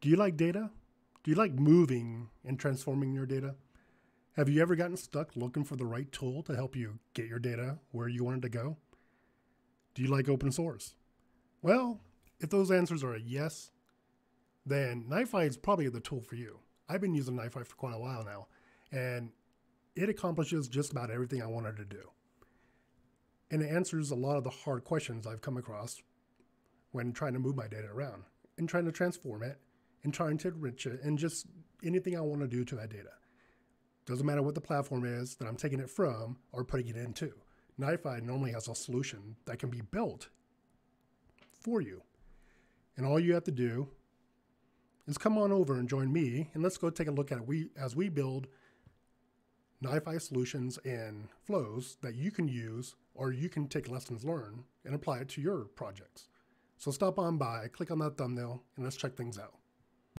Do you like data? Do you like moving and transforming your data? Have you ever gotten stuck looking for the right tool to help you get your data where you want it to go? Do you like open source? Well, if those answers are a yes, then NiFi is probably the tool for you. I've been using NiFi for quite a while now, and it accomplishes just about everything I wanted to do. And it answers a lot of the hard questions I've come across when trying to move my data around and trying to transform it and trying to enrich it and just anything I want to do to that data. Doesn't matter what the platform is that I'm taking it from or putting it into. NiFi normally has a solution that can be built for you. And all you have to do is come on over and join me and let's go take a look at it we as we build NiFi solutions and flows that you can use or you can take lessons learned and apply it to your projects. So stop on by, click on that thumbnail, and let's check things out.